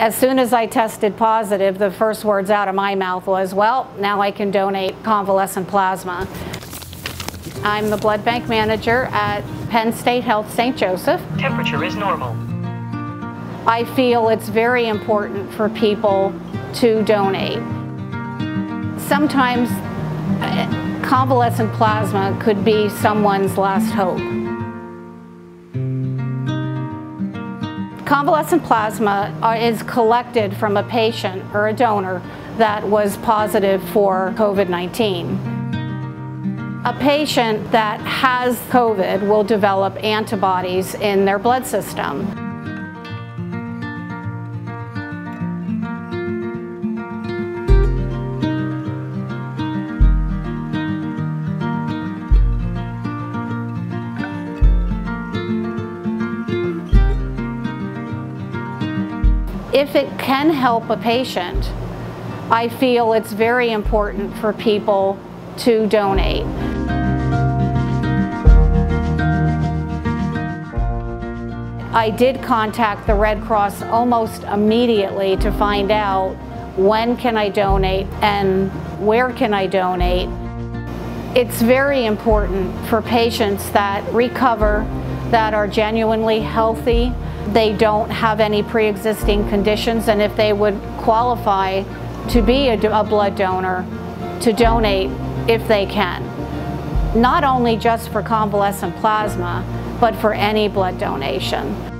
As soon as I tested positive, the first words out of my mouth was, well, now I can donate convalescent plasma. I'm the blood bank manager at Penn State Health St. Joseph. Temperature is normal. I feel it's very important for people to donate. Sometimes uh, convalescent plasma could be someone's last hope. Convalescent plasma is collected from a patient or a donor that was positive for COVID-19. A patient that has COVID will develop antibodies in their blood system. If it can help a patient, I feel it's very important for people to donate. I did contact the Red Cross almost immediately to find out when can I donate and where can I donate. It's very important for patients that recover, that are genuinely healthy, they don't have any pre-existing conditions, and if they would qualify to be a, a blood donor, to donate if they can. Not only just for convalescent plasma, but for any blood donation.